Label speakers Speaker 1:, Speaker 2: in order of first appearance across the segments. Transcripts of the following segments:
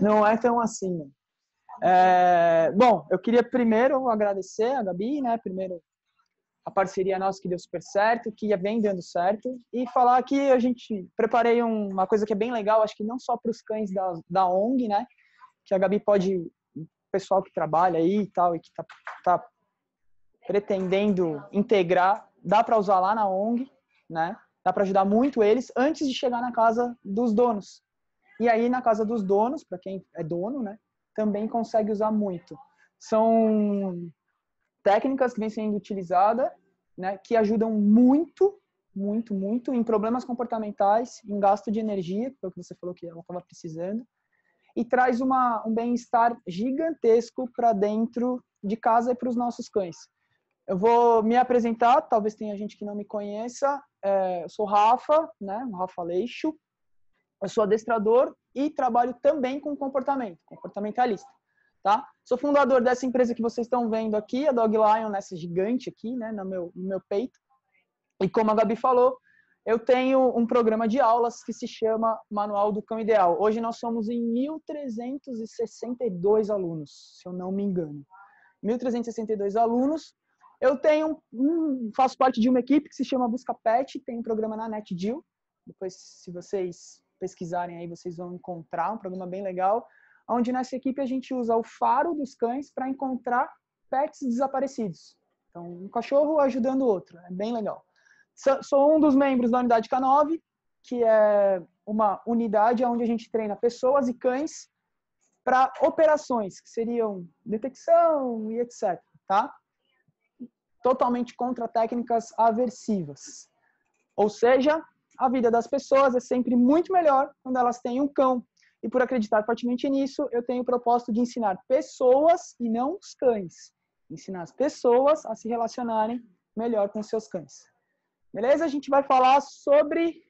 Speaker 1: Não é tão assim. Né? É, bom, eu queria primeiro agradecer a Gabi, né? Primeiro a parceria nossa que deu super certo, que vem dando certo, e falar que a gente preparei uma coisa que é bem legal, acho que não só para os cães da, da ONG, né? Que a Gabi pode, o pessoal que trabalha aí e tal, e que tá, tá pretendendo integrar, dá para usar lá na ONG, né? Dá para ajudar muito eles antes de chegar na casa dos donos. E aí na casa dos donos, para quem é dono, né? Também consegue usar muito. São técnicas que vêm sendo utilizadas, né, que ajudam muito, muito, muito em problemas comportamentais, em gasto de energia, que foi o que você falou que ela estava precisando, e traz uma, um bem-estar gigantesco para dentro de casa e para os nossos cães. Eu vou me apresentar, talvez tenha gente que não me conheça. É, eu sou Rafa, né, Rafa Leixo. Eu sou adestrador e trabalho também com comportamento, comportamentalista tá? Sou fundador dessa empresa que vocês estão vendo aqui, a Dog Lion, nessa gigante aqui, né, no meu, no meu peito. E como a Gabi falou, eu tenho um programa de aulas que se chama Manual do Cão Ideal. Hoje nós somos em 1.362 alunos, se eu não me engano. 1.362 alunos. Eu tenho, um, faço parte de uma equipe que se chama Busca Pet, tem um programa na NetDeal. Depois, se vocês pesquisarem aí, vocês vão encontrar um programa bem legal onde nessa equipe a gente usa o faro dos cães para encontrar pets desaparecidos. Então, um cachorro ajudando o outro, é bem legal. Sou um dos membros da unidade K9, que é uma unidade onde a gente treina pessoas e cães para operações, que seriam detecção e etc. Tá? Totalmente contra técnicas aversivas. Ou seja, a vida das pessoas é sempre muito melhor quando elas têm um cão e por acreditar fortemente nisso, eu tenho o propósito de ensinar pessoas e não os cães. Ensinar as pessoas a se relacionarem melhor com seus cães. Beleza? A gente vai falar sobre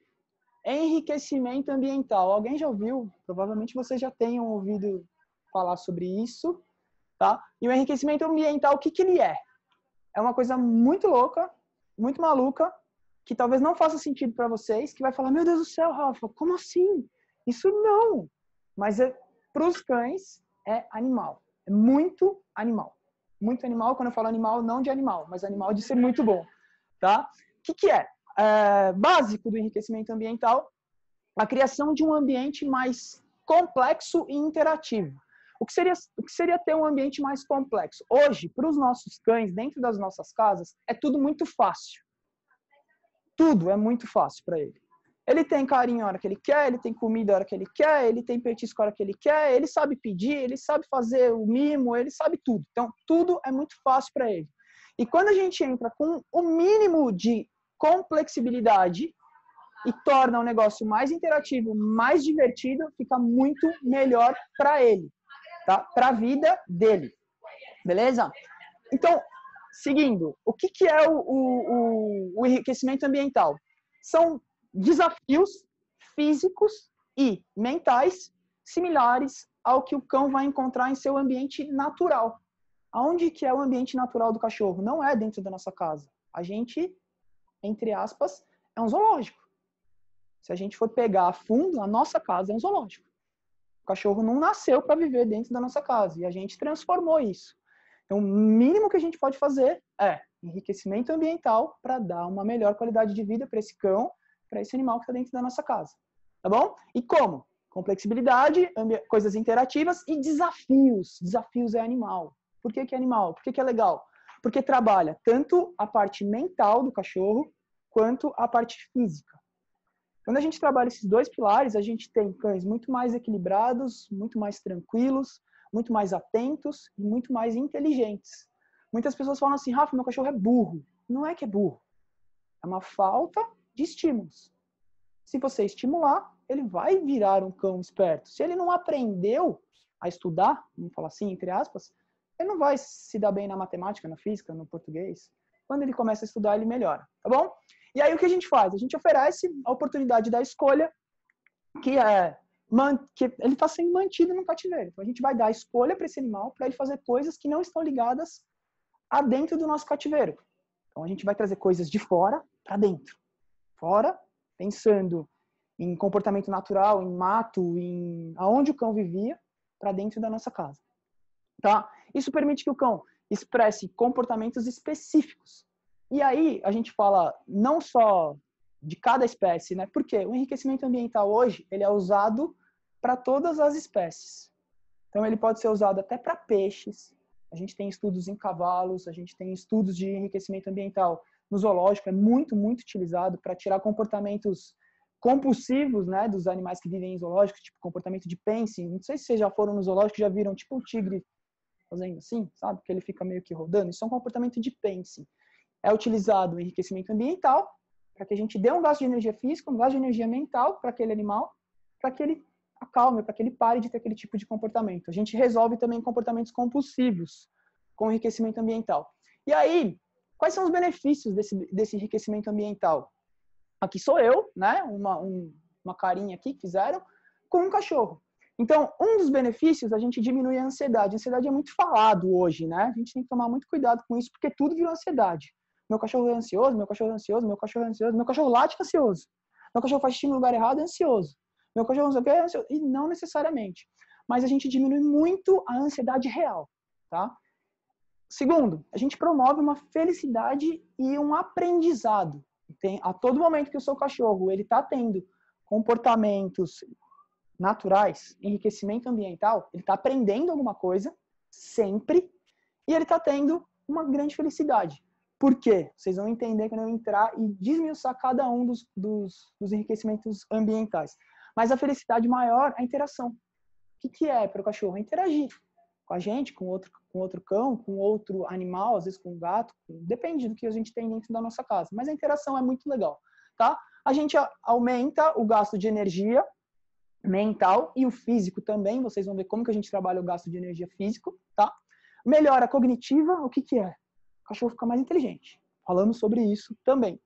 Speaker 1: enriquecimento ambiental. Alguém já ouviu? Provavelmente vocês já tenham ouvido falar sobre isso, tá? E o enriquecimento ambiental, o que, que ele é? É uma coisa muito louca, muito maluca, que talvez não faça sentido para vocês, que vai falar, meu Deus do céu, Rafa, como assim? Isso não. Mas é, para os cães é animal. É muito animal. Muito animal, quando eu falo animal, não de animal, mas animal de ser muito bom. Tá? O que, que é? é? Básico do enriquecimento ambiental, a criação de um ambiente mais complexo e interativo. O que seria, o que seria ter um ambiente mais complexo? Hoje, para os nossos cães, dentro das nossas casas, é tudo muito fácil. Tudo é muito fácil para ele. Ele tem carinho a hora que ele quer, ele tem comida a hora que ele quer, ele tem petisco a hora que ele quer, ele sabe pedir, ele sabe fazer o mimo, ele sabe tudo. Então, tudo é muito fácil para ele. E quando a gente entra com o mínimo de complexibilidade e torna o negócio mais interativo, mais divertido, fica muito melhor para ele, tá? Para a vida dele. Beleza? Então, seguindo, o que, que é o, o, o enriquecimento ambiental? São desafios físicos e mentais similares ao que o cão vai encontrar em seu ambiente natural. Aonde que é o ambiente natural do cachorro? Não é dentro da nossa casa. A gente, entre aspas, é um zoológico. Se a gente for pegar a fundo, a nossa casa é um zoológico. O cachorro não nasceu para viver dentro da nossa casa e a gente transformou isso. Então, o mínimo que a gente pode fazer é enriquecimento ambiental para dar uma melhor qualidade de vida para esse cão para esse animal que está dentro da nossa casa. Tá bom? E como? Com flexibilidade, coisas interativas e desafios. Desafios é animal. Por que, que é animal? Por que, que é legal? Porque trabalha tanto a parte mental do cachorro quanto a parte física. Quando a gente trabalha esses dois pilares, a gente tem cães muito mais equilibrados, muito mais tranquilos, muito mais atentos e muito mais inteligentes. Muitas pessoas falam assim, Rafa, meu cachorro é burro. Não é que é burro. É uma falta de estímulos. Se você estimular, ele vai virar um cão esperto. Se ele não aprendeu a estudar, vamos falar assim, entre aspas, ele não vai se dar bem na matemática, na física, no português. Quando ele começa a estudar, ele melhora, tá bom? E aí o que a gente faz? A gente oferece a oportunidade da escolha, que é que ele está sendo mantido no cativeiro. Então a gente vai dar escolha para esse animal para ele fazer coisas que não estão ligadas a dentro do nosso cativeiro. Então a gente vai trazer coisas de fora para dentro fora, pensando em comportamento natural, em mato, em aonde o cão vivia, para dentro da nossa casa. Tá? Isso permite que o cão expresse comportamentos específicos. E aí a gente fala não só de cada espécie, né? Porque o enriquecimento ambiental hoje ele é usado para todas as espécies. Então ele pode ser usado até para peixes. A gente tem estudos em cavalos, a gente tem estudos de enriquecimento ambiental no zoológico, é muito muito utilizado para tirar comportamentos compulsivos, né, dos animais que vivem em zoológicos, tipo comportamento de pensing. Não sei se vocês já foram no zoológico já viram tipo um tigre fazendo assim, sabe? Que ele fica meio que rodando. Isso é um comportamento de pensing. É utilizado o enriquecimento ambiental para que a gente dê um gasto de energia física, um gasto de energia mental para aquele animal, para que ele acalme, para que ele pare de ter aquele tipo de comportamento. A gente resolve também comportamentos compulsivos com enriquecimento ambiental. E aí, quais são os benefícios desse, desse enriquecimento ambiental? Aqui sou eu, né? Uma, um, uma carinha aqui que fizeram, com um cachorro. Então, um dos benefícios, a gente diminui a ansiedade. A ansiedade é muito falado hoje, né? A gente tem que tomar muito cuidado com isso, porque tudo virou ansiedade. Meu cachorro é ansioso, meu cachorro é ansioso, meu cachorro é ansioso, meu cachorro late é ansioso. Meu cachorro faz xixi no lugar errado é ansioso. Meu cachorro não sei o que é ansioso. E não necessariamente. Mas a gente diminui muito a ansiedade real, tá? Segundo, a gente promove uma felicidade e um aprendizado. Tem, a todo momento que o seu cachorro ele está tendo comportamentos naturais, enriquecimento ambiental, ele está aprendendo alguma coisa sempre e ele está tendo uma grande felicidade. Por quê? Vocês vão entender quando eu entrar e desmiuçar cada um dos, dos, dos enriquecimentos ambientais. Mas a felicidade maior é a interação. O que, que é para o cachorro? É interagir com a gente, com outro, com outro cão, com outro animal, às vezes com um gato, depende do que a gente tem dentro da nossa casa. Mas a interação é muito legal, tá? A gente aumenta o gasto de energia mental e o físico também. Vocês vão ver como que a gente trabalha o gasto de energia físico, tá? Melhora cognitiva, o que que é? O cachorro fica mais inteligente. Falamos sobre isso também.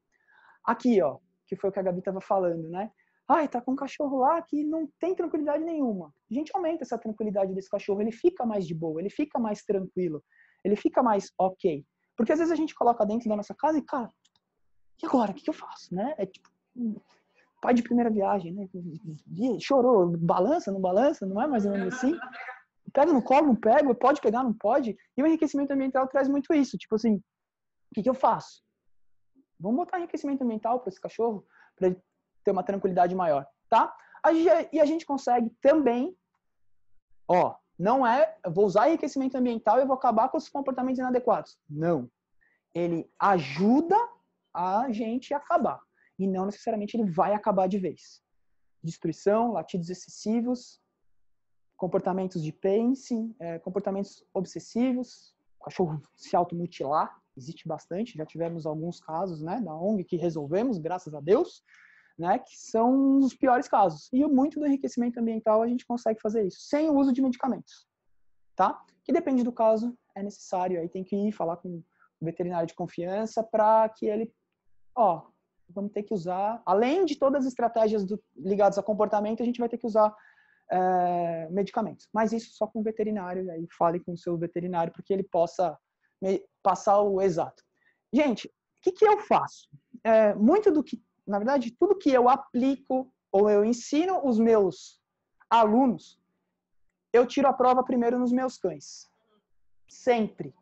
Speaker 1: Aqui, ó, que foi o que a Gabi estava falando, né? Ai, tá com um cachorro lá que não tem tranquilidade nenhuma. A gente aumenta essa tranquilidade desse cachorro, ele fica mais de boa, ele fica mais tranquilo, ele fica mais ok. Porque às vezes a gente coloca dentro da nossa casa e, cara, e agora? O que eu faço? Né? É tipo, pai de primeira viagem, né? Chorou, balança, não balança, não é mais ou menos assim? Pega no colo, não pega, pode pegar, não pode. E o enriquecimento ambiental traz muito isso. Tipo assim, o que, que eu faço? Vamos botar enriquecimento ambiental para esse cachorro, para ele ter uma tranquilidade maior, tá? E a gente consegue também, ó, não é, vou usar enriquecimento ambiental e vou acabar com os comportamentos inadequados. Não. Ele ajuda a gente a acabar e não necessariamente ele vai acabar de vez. Destruição, latidos excessivos, comportamentos de pacing, é, comportamentos obsessivos, o cachorro se automutilar, existe bastante, já tivemos alguns casos, né, da ONG que resolvemos, graças a Deus, né, que são os piores casos. E muito do enriquecimento ambiental a gente consegue fazer isso, sem o uso de medicamentos, tá? Que depende do caso, é necessário, aí tem que ir falar com o veterinário de confiança para que ele, ó, vamos ter que usar, além de todas as estratégias do, ligadas a comportamento, a gente vai ter que usar é, medicamentos. Mas isso só com o veterinário, aí fale com o seu veterinário para que ele possa passar o exato. Gente, o que, que eu faço? É, muito do que, na verdade, tudo que eu aplico ou eu ensino os meus alunos, eu tiro a prova primeiro nos meus cães. Sempre.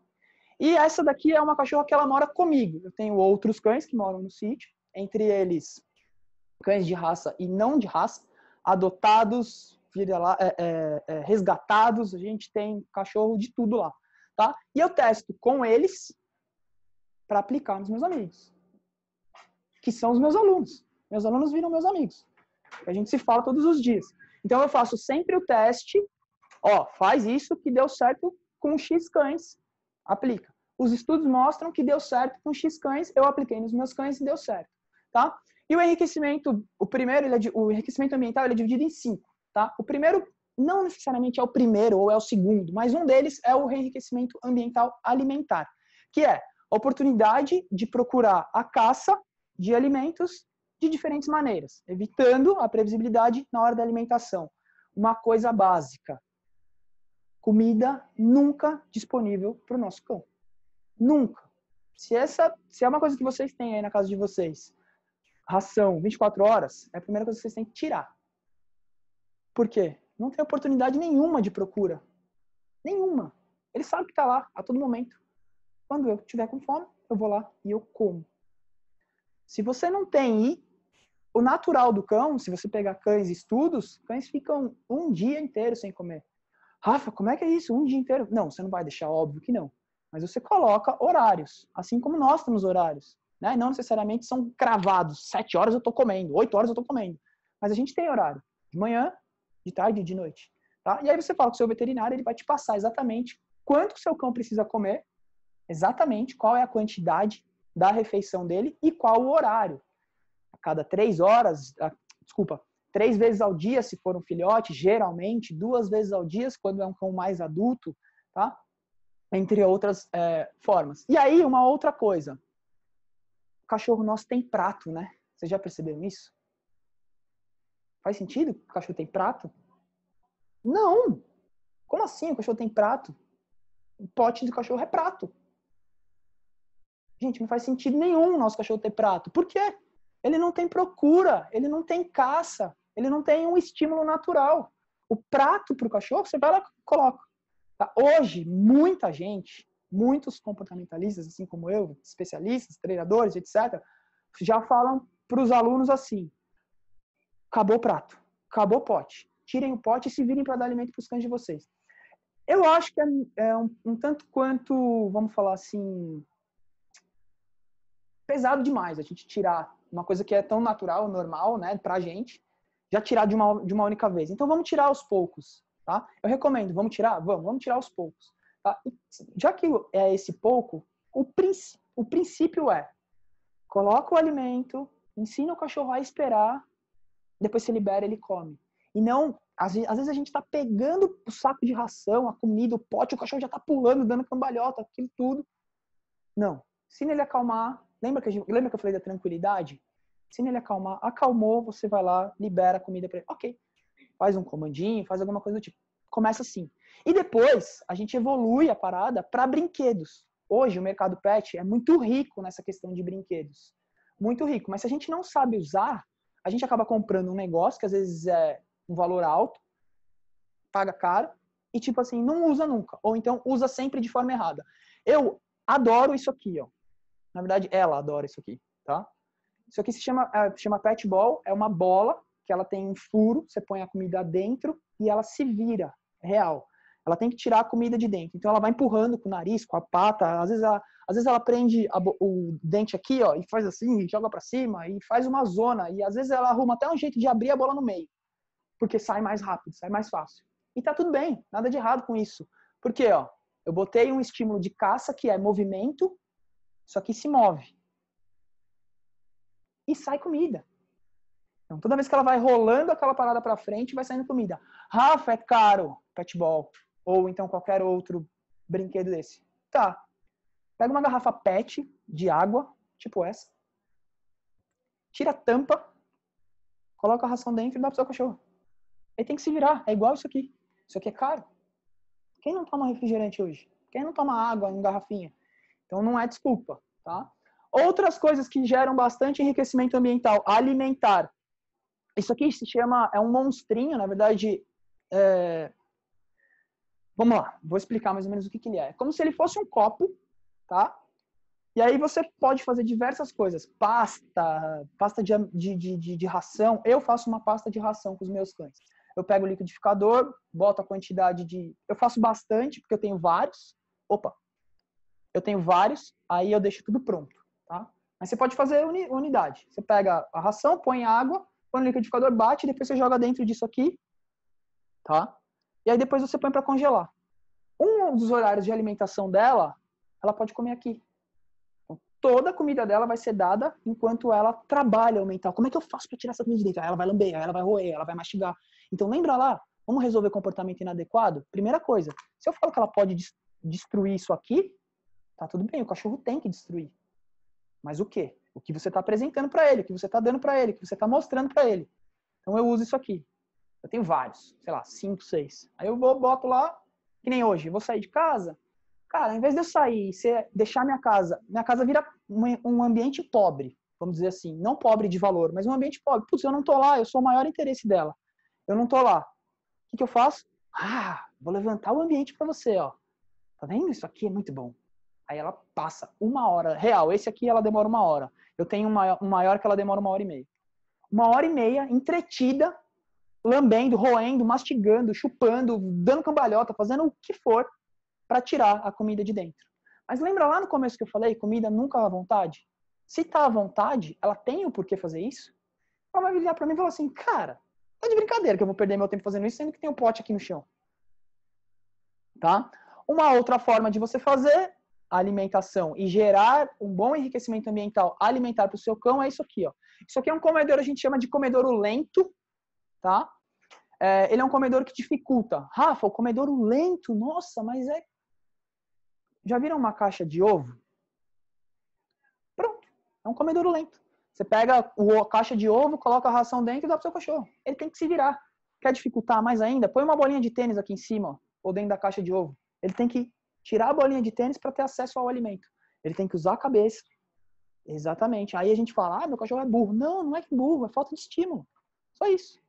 Speaker 1: E essa daqui é uma cachorra que ela mora comigo. Eu tenho outros cães que moram no sítio entre eles cães de raça e não de raça, adotados, é, é, é, resgatados, a gente tem cachorro de tudo lá, tá? E eu testo com eles para aplicar nos meus amigos, que são os meus alunos. Meus alunos viram meus amigos. A gente se fala todos os dias. Então eu faço sempre o teste, ó, faz isso que deu certo com X cães, aplica. Os estudos mostram que deu certo com X cães, eu apliquei nos meus cães e deu certo tá? E o enriquecimento, o primeiro, é, o enriquecimento ambiental ele é dividido em cinco, tá? O primeiro não necessariamente é o primeiro ou é o segundo, mas um deles é o enriquecimento ambiental alimentar, que é a oportunidade de procurar a caça de alimentos de diferentes maneiras, evitando a previsibilidade na hora da alimentação. Uma coisa básica: comida nunca disponível para o nosso cão. Nunca. Se essa, se é uma coisa que vocês têm aí na casa de vocês, ração 24 horas, é a primeira coisa que vocês têm que tirar. Por quê? Não tem oportunidade nenhuma de procura. Nenhuma. Ele sabe que está lá a todo momento. Quando eu tiver com fome, eu vou lá e eu como. Se você não tem o natural do cão, se você pegar cães estudos, cães ficam um dia inteiro sem comer. Rafa, como é que é isso? Um dia inteiro? Não, você não vai deixar, óbvio que não. Mas você coloca horários, assim como nós temos horários. Né? Não necessariamente são cravados. Sete horas eu estou comendo, oito horas eu estou comendo. Mas a gente tem horário. De manhã, de tarde e de noite. Tá? E aí você fala com o seu veterinário, ele vai te passar exatamente quanto o seu cão precisa comer, exatamente qual é a quantidade da refeição dele e qual o horário. A cada três horas, desculpa, três vezes ao dia se for um filhote, geralmente, duas vezes ao dia quando é um cão mais adulto, tá? Entre outras é, formas. E aí, uma outra coisa. O cachorro nosso tem prato, né? Vocês já perceberam isso? Faz sentido o cachorro tem prato? Não! Como assim o cachorro tem prato? O pote do cachorro é prato. Gente, não faz sentido nenhum o nosso cachorro ter prato. Por quê? Ele não tem procura, ele não tem caça, ele não tem um estímulo natural. O prato para o cachorro, você vai lá e coloca. Tá? Hoje, muita gente, muitos comportamentalistas, assim como eu, especialistas, treinadores, etc., já falam para os alunos assim: acabou o prato, acabou o pote. Tirem o pote e se virem para dar alimento para os cães de vocês. Eu acho que é, é um, um tanto quanto, vamos falar assim, pesado demais a gente tirar uma coisa que é tão natural, normal, né, pra gente, já tirar de uma, de uma única vez. Então vamos tirar aos poucos, tá? Eu recomendo, vamos tirar? Vamos, vamos tirar aos poucos. Tá? já que é esse pouco, o, princ, o princípio é coloca o alimento, ensina o cachorro a esperar, depois se libera, ele come. E não, às vezes, às vezes a gente está pegando o saco de ração, a comida, o pote, o cachorro já está pulando, dando cambalhota, aquilo tudo. Não. Ensina ele acalmar, Lembra que, gente, lembra que eu falei da tranquilidade? Se ele acalmar, acalmou, você vai lá, libera a comida para ele. Ok. Faz um comandinho, faz alguma coisa do tipo. Começa assim. E depois, a gente evolui a parada para brinquedos. Hoje, o mercado pet é muito rico nessa questão de brinquedos. Muito rico. Mas se a gente não sabe usar, a gente acaba comprando um negócio que às vezes é um valor alto, paga caro, e tipo assim, não usa nunca. Ou então usa sempre de forma errada. Eu adoro isso aqui, ó. Na verdade, ela adora isso aqui, tá? Isso aqui se chama, uh, chama pet ball, é uma bola que ela tem um furo, você põe a comida dentro e ela se vira, real. Ela tem que tirar a comida de dentro. Então ela vai empurrando com o nariz, com a pata, às vezes ela, às vezes ela prende a, o dente aqui, ó, e faz assim, joga para cima e faz uma zona e às vezes ela arruma até um jeito de abrir a bola no meio. Porque sai mais rápido, sai mais fácil. E tá tudo bem, nada de errado com isso. Porque, ó, eu botei um estímulo de caça que é movimento isso aqui se move. E sai comida. Então, toda vez que ela vai rolando aquela parada para frente, vai saindo comida. Rafa, é caro, petball. Ou então qualquer outro brinquedo desse. Tá. Pega uma garrafa pet de água, tipo essa. Tira a tampa, coloca a ração dentro e dá pro seu cachorro. Ele tem que se virar. É igual isso aqui. Isso aqui é caro. Quem não toma refrigerante hoje? Quem não toma água em garrafinha? Então não é desculpa, tá? Outras coisas que geram bastante enriquecimento ambiental, alimentar. Isso aqui se chama, é um monstrinho, na verdade, é... vamos lá, vou explicar mais ou menos o que, que ele é. É como se ele fosse um copo, tá? E aí você pode fazer diversas coisas, pasta, pasta de, de, de, de ração. Eu faço uma pasta de ração com os meus cães. Eu pego o liquidificador, boto a quantidade de. Eu faço bastante, porque eu tenho vários. Opa, eu tenho vários, aí eu deixo tudo pronto, tá? Mas você pode fazer unidade. Você pega a ração, põe água, põe no liquidificador, bate, depois você joga dentro disso aqui, tá? E aí depois você põe para congelar. Um dos horários de alimentação dela, ela pode comer aqui. Então, toda a comida dela vai ser dada enquanto ela trabalha o mental. Como é que eu faço para tirar essa comida de dentro? Aí ela vai lamber, ela vai roer, ela vai mastigar. Então lembra lá, vamos resolver comportamento inadequado? Primeira coisa, se eu falo que ela pode destruir isso aqui, Tá tudo bem, o cachorro tem que destruir. Mas o quê? O que você está apresentando para ele, o que você está dando para ele, o que você está mostrando para ele. Então eu uso isso aqui. Eu tenho vários, sei lá, cinco, seis. Aí eu vou, boto lá, que nem hoje, vou sair de casa. Cara, ao invés de eu sair e deixar minha casa, minha casa vira um ambiente pobre. vamos dizer assim, não pobre de valor, mas um ambiente pobre. Putz, eu não tô lá, eu sou o maior interesse dela. Eu não tô lá. O que, que eu faço? Ah, vou levantar o ambiente para você, ó. Tá vendo? Isso aqui é muito bom. Aí ela passa uma hora. Real, esse aqui ela demora uma hora. Eu tenho um maior, um maior que ela demora uma hora e meia. Uma hora e meia, entretida, lambendo, roendo, mastigando, chupando, dando cambalhota, fazendo o que for para tirar a comida de dentro. Mas lembra lá no começo que eu falei, comida nunca à vontade? Se tá à vontade, ela tem o porquê fazer isso? Ela vai virar para mim e falar assim, cara, tá de brincadeira que eu vou perder meu tempo fazendo isso, sendo que tem um pote aqui no chão. Tá? Uma outra forma de você fazer a alimentação e gerar um bom enriquecimento ambiental alimentar para o seu cão é isso aqui, ó. Isso aqui é um comedor, a gente chama de comedouro lento, tá? É, ele é um comedor que dificulta. Rafa, o comedouro lento, nossa, mas é. Já viram uma caixa de ovo? Pronto, é um comedouro lento. Você pega a caixa de ovo, coloca a ração dentro e dá pro seu cachorro. Ele tem que se virar. Quer dificultar mais ainda? Põe uma bolinha de tênis aqui em cima, ó, ou dentro da caixa de ovo. Ele tem que tirar a bolinha de tênis para ter acesso ao alimento. Ele tem que usar a cabeça. Exatamente. Aí a gente fala, ah, meu cachorro é burro. Não, não é burro, é falta de estímulo. Só isso.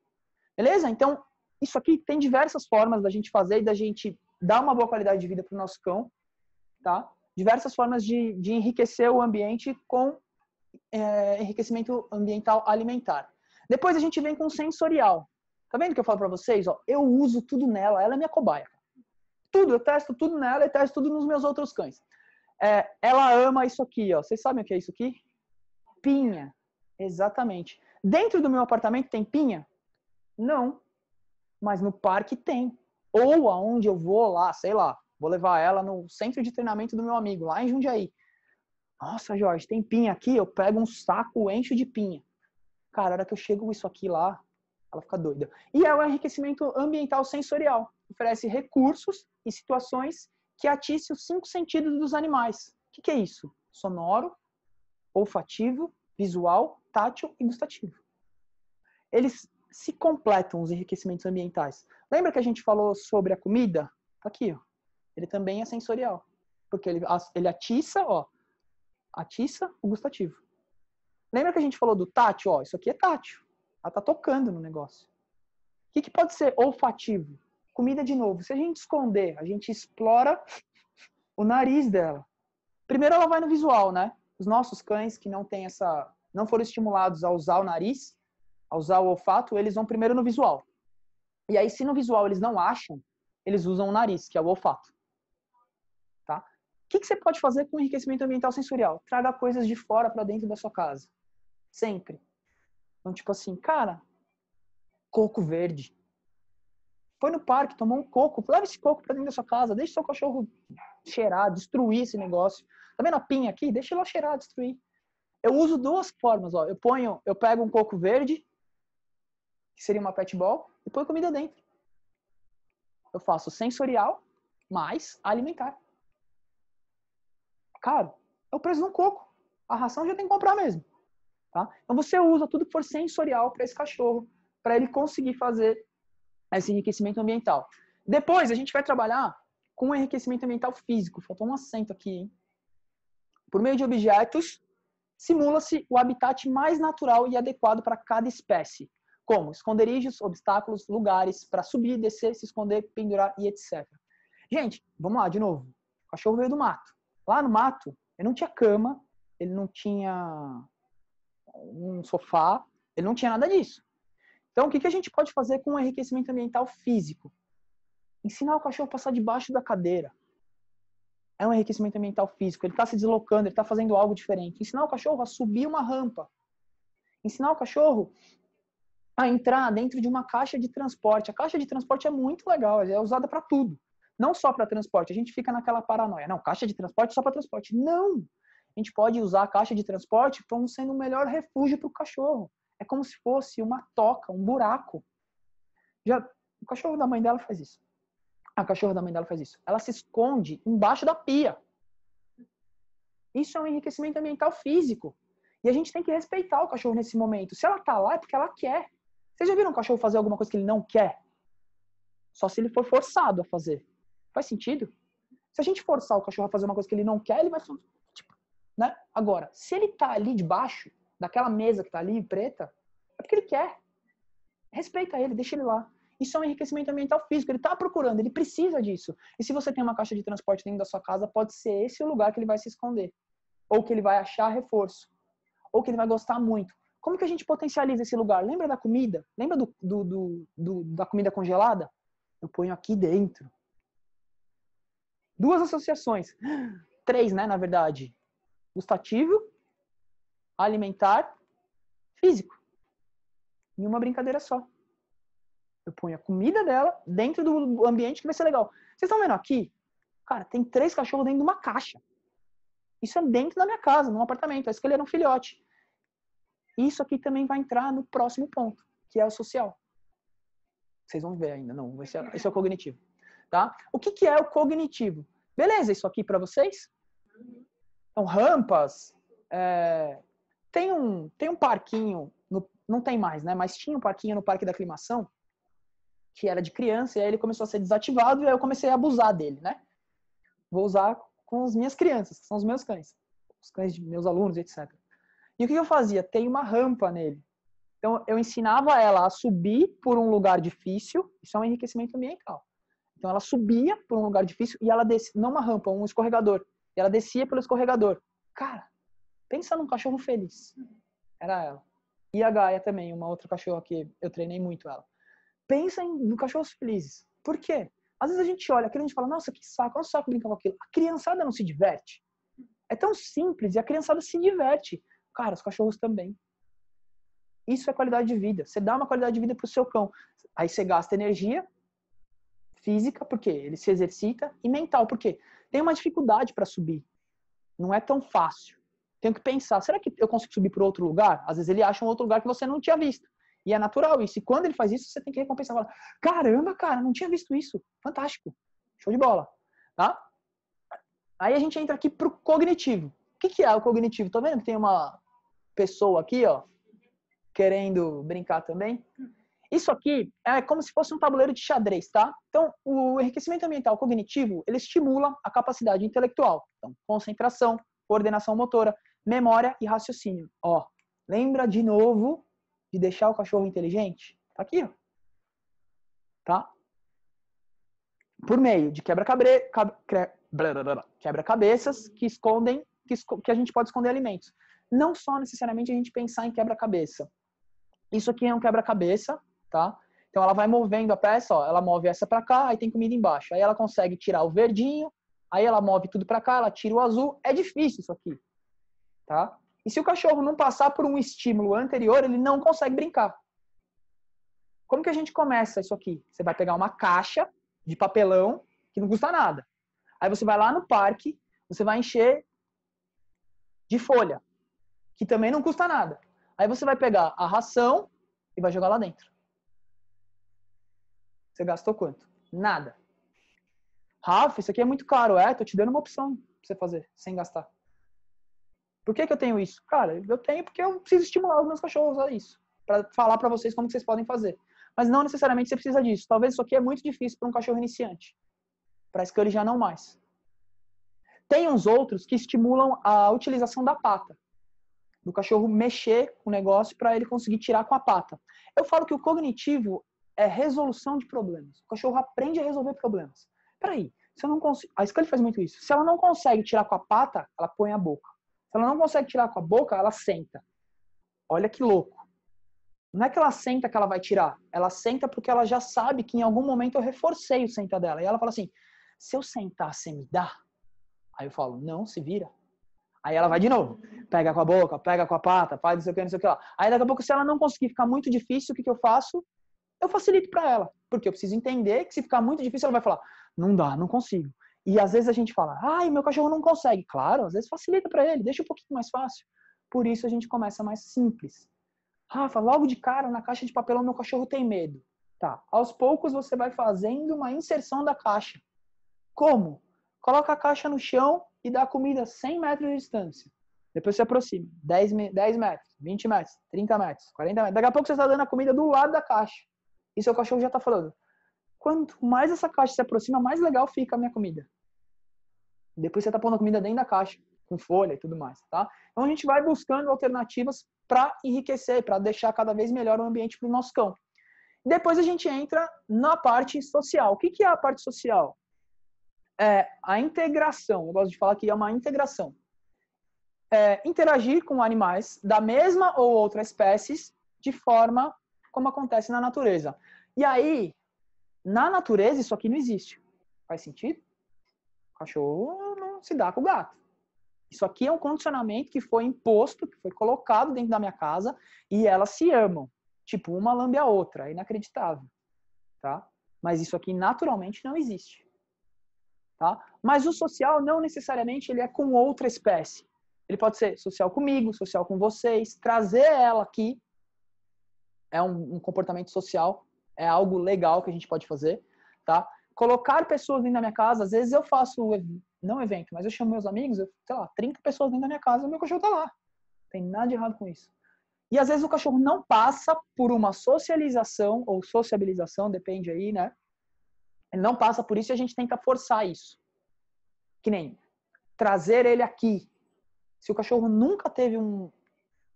Speaker 1: Beleza? Então, isso aqui tem diversas formas da gente fazer e da gente dar uma boa qualidade de vida para o nosso cão, tá? Diversas formas de, de enriquecer o ambiente com é, enriquecimento ambiental alimentar. Depois a gente vem com sensorial. Tá vendo que eu falo para vocês? Ó, eu uso tudo nela, ela é minha cobaia. Tudo, eu testo tudo nela e testo tudo nos meus outros cães. É, ela ama isso aqui, ó. Vocês sabem o que é isso aqui? Pinha. Exatamente. Dentro do meu apartamento tem pinha? Não. Mas no parque tem. Ou aonde eu vou lá, sei lá, vou levar ela no centro de treinamento do meu amigo, lá em Jundiaí. Nossa, Jorge, tem pinha aqui? Eu pego um saco, encho de pinha. Cara, a hora que eu chego isso aqui lá, ela fica doida. E é o enriquecimento ambiental sensorial. Oferece recursos e situações que atiçam os cinco sentidos dos animais. O que, que é isso? Sonoro, olfativo, visual, tátil e gustativo. Eles se completam os enriquecimentos ambientais. Lembra que a gente falou sobre a comida? Aqui, ó. Ele também é sensorial. Porque ele, ele atiça, ó. Atiça o gustativo. Lembra que a gente falou do tátil? Ó, isso aqui é tátil. Ela tá tocando no negócio. O que, que pode ser olfativo? Comida de novo. Se a gente esconder, a gente explora o nariz dela. Primeiro ela vai no visual, né? Os nossos cães que não têm essa, não foram estimulados a usar o nariz, a usar o olfato, eles vão primeiro no visual. E aí, se no visual eles não acham, eles usam o nariz, que é o olfato. Tá? O que, que você pode fazer com enriquecimento ambiental sensorial? Traga coisas de fora para dentro da sua casa. Sempre. Então, tipo assim, cara, coco verde. Foi no parque, tomou um coco, leva esse coco para dentro da sua casa, deixa seu cachorro cheirar, destruir esse negócio. Tá vendo a pinha aqui? Deixa ele cheirar, destruir. Eu uso duas formas, ó. Eu ponho, eu pego um coco verde, que seria uma pet ball, e põe comida dentro. Eu faço sensorial mais alimentar. Caro, é o preço de um coco. A ração já tem que comprar mesmo. Tá? Então você usa tudo que for sensorial para esse cachorro, para ele conseguir fazer esse enriquecimento ambiental. Depois a gente vai trabalhar com enriquecimento ambiental físico. Faltou um acento aqui, hein? Por meio de objetos, simula-se o habitat mais natural e adequado para cada espécie como esconderijos, obstáculos, lugares para subir, descer, se esconder, pendurar e etc. Gente, vamos lá de novo. O cachorro veio do mato. Lá no mato, ele não tinha cama, ele não tinha um sofá, ele não tinha nada disso. Então, o que, a gente pode fazer com o enriquecimento ambiental físico? Ensinar o cachorro a passar debaixo da cadeira. É um enriquecimento ambiental físico. Ele está se deslocando, ele está fazendo algo diferente. Ensinar o cachorro a subir uma rampa. Ensinar o cachorro a entrar dentro de uma caixa de transporte. A caixa de transporte é muito legal, é usada para tudo. Não só para transporte. A gente fica naquela paranoia. Não, caixa de transporte só para transporte. Não! A gente pode usar a caixa de transporte como sendo o melhor refúgio para o cachorro. É como se fosse uma toca, um buraco. Já, o cachorro da mãe dela faz isso. A cachorra da mãe dela faz isso. Ela se esconde embaixo da pia. Isso é um enriquecimento ambiental físico. E a gente tem que respeitar o cachorro nesse momento. Se ela tá lá, é porque ela quer. Vocês já viram um cachorro fazer alguma coisa que ele não quer? Só se ele for forçado a fazer. Faz sentido? Se a gente forçar o cachorro a fazer uma coisa que ele não quer, ele vai tipo, né? Agora, se ele tá ali debaixo, daquela mesa que tá ali, preta, é porque ele quer. Respeita ele, deixa ele lá. Isso é um enriquecimento ambiental físico. Ele está procurando, ele precisa disso. E se você tem uma caixa de transporte dentro da sua casa, pode ser esse o lugar que ele vai se esconder. Ou que ele vai achar reforço. Ou que ele vai gostar muito. Como que a gente potencializa esse lugar? Lembra da comida? Lembra do, do, do, do da comida congelada? Eu ponho aqui dentro. Duas associações. Três, né, na verdade. Gustativo, alimentar, físico. Em uma brincadeira só. Eu ponho a comida dela dentro do ambiente que vai ser legal. Vocês estão vendo aqui? Cara, tem três cachorros dentro de uma caixa. Isso é dentro da minha casa, num apartamento. É escolher um filhote. Isso aqui também vai entrar no próximo ponto, que é o social. Vocês vão ver ainda, não. Esse é, o cognitivo. Tá? O que, que é o cognitivo? Beleza, isso aqui para vocês? Então, rampas. É... Tem, um, tem um parquinho, no, não tem mais, né? Mas tinha um parquinho no Parque da Aclimação, que era de criança, e aí ele começou a ser desativado, e aí eu comecei a abusar dele, né? Vou usar com as minhas crianças, que são os meus cães. Os cães de meus alunos, etc. E o que eu fazia? Tem uma rampa nele. Então, eu ensinava ela a subir por um lugar difícil, isso é um enriquecimento ambiental. Então, ela subia por um lugar difícil e ela descia, não uma rampa, um escorregador. E ela descia pelo escorregador. Cara, pensa num cachorro feliz. Era ela. E a Gaia também, uma outra cachorra que eu treinei muito ela. Pensa em cachorros felizes. Por quê? Às vezes a gente olha aquilo e a gente fala, nossa, que saco, olha o saco brincar com aquilo. A criançada não se diverte. É tão simples e a criançada se diverte. Cara, os cachorros também. Isso é qualidade de vida. Você dá uma qualidade de vida pro seu cão. Aí você gasta energia física, porque ele se exercita, e mental, porque tem uma dificuldade para subir. Não é tão fácil. Tenho que pensar, será que eu consigo subir para outro lugar? Às vezes ele acha um outro lugar que você não tinha visto. E é natural isso. E quando ele faz isso, você tem que recompensar. Falar, Caramba, cara, não tinha visto isso. Fantástico. Show de bola. Tá? Aí a gente entra aqui pro cognitivo. O que, que é o cognitivo? Tá vendo que tem uma pessoa aqui, ó, querendo brincar também? Isso aqui é como se fosse um tabuleiro de xadrez, tá? Então, o enriquecimento ambiental cognitivo, ele estimula a capacidade intelectual. Então, concentração, coordenação motora, memória e raciocínio. Ó, lembra de novo de deixar o cachorro inteligente? Tá aqui, ó. Tá? Por meio de quebra-cabeças que escondem, que a gente pode esconder alimentos. Não só necessariamente a gente pensar em quebra-cabeça. Isso aqui é um quebra-cabeça, tá? Então ela vai movendo a peça, ó, ela move essa para cá, aí tem comida embaixo. Aí ela consegue tirar o verdinho, aí ela move tudo para cá, ela tira o azul. É difícil isso aqui, tá? E se o cachorro não passar por um estímulo anterior, ele não consegue brincar. Como que a gente começa isso aqui? Você vai pegar uma caixa de papelão que não custa nada. Aí você vai lá no parque, você vai encher de folha, que também não custa nada. Aí você vai pegar a ração e vai jogar lá dentro. Você gastou quanto? Nada. Rafa, isso aqui é muito caro. É, tô te dando uma opção pra você fazer, sem gastar. Por que, que eu tenho isso? Cara, eu tenho porque eu preciso estimular os meus cachorros a isso. para falar para vocês como que vocês podem fazer. Mas não necessariamente você precisa disso. Talvez isso aqui é muito difícil para um cachorro iniciante. Para ele já não mais. Tem uns outros que estimulam a utilização da pata. Do cachorro mexer o negócio para ele conseguir tirar com a pata. Eu falo que o cognitivo é resolução de problemas. O cachorro aprende a resolver problemas. Peraí, se eu não consigo. A Scully faz muito isso. Se ela não consegue tirar com a pata, ela põe a boca. Se ela não consegue tirar com a boca, ela senta. Olha que louco. Não é que ela senta que ela vai tirar. Ela senta porque ela já sabe que em algum momento eu reforcei o senta dela. E ela fala assim: se eu sentar, você me dá? Aí eu falo: não, se vira. Aí ela vai de novo. Pega com a boca, pega com a pata, faz não sei o que, não sei o que lá. Aí daqui a pouco, se ela não conseguir ficar muito difícil, o que, que eu faço? Eu facilito para ela. Porque eu preciso entender que se ficar muito difícil, ela vai falar: não dá, não consigo. E às vezes a gente fala: ai, meu cachorro não consegue. Claro, às vezes facilita para ele, deixa um pouquinho mais fácil. Por isso a gente começa mais simples. Rafa, logo de cara na caixa de papelão meu cachorro tem medo. Tá. Aos poucos você vai fazendo uma inserção da caixa. Como? Coloca a caixa no chão e dá comida 100 metros de distância. Depois você aproxima. 10, 10 metros, 20 metros, 30 metros, 40 metros. Daqui a pouco você está dando a comida do lado da caixa. E seu cachorro já está falando: quanto mais essa caixa se aproxima, mais legal fica a minha comida. Depois você está pondo a comida dentro da caixa, com folha e tudo mais, tá? Então a gente vai buscando alternativas para enriquecer, para deixar cada vez melhor o ambiente para o nosso cão. Depois a gente entra na parte social. O que, que é a parte social? É a integração. Eu gosto de falar que é uma integração. É interagir com animais da mesma ou outra espécie de forma como acontece na natureza. E aí, na natureza, isso aqui não existe. Faz sentido? O cachorro não se dá com o gato. Isso aqui é um condicionamento que foi imposto, que foi colocado dentro da minha casa e elas se amam. Tipo, uma lambe a outra. É inacreditável. Tá? Mas isso aqui naturalmente não existe. Tá? Mas o social não necessariamente ele é com outra espécie. Ele pode ser social comigo, social com vocês, trazer ela aqui é um, um comportamento social, é algo legal que a gente pode fazer, tá? Colocar pessoas dentro da minha casa, às vezes eu faço, não evento, mas eu chamo meus amigos, eu, sei lá, 30 pessoas dentro da minha casa, o meu cachorro tá lá. Não tem nada de errado com isso. E às vezes o cachorro não passa por uma socialização ou sociabilização, depende aí, né? Ele não passa por isso e a gente tenta forçar isso. Que nem trazer ele aqui. Se o cachorro nunca teve um,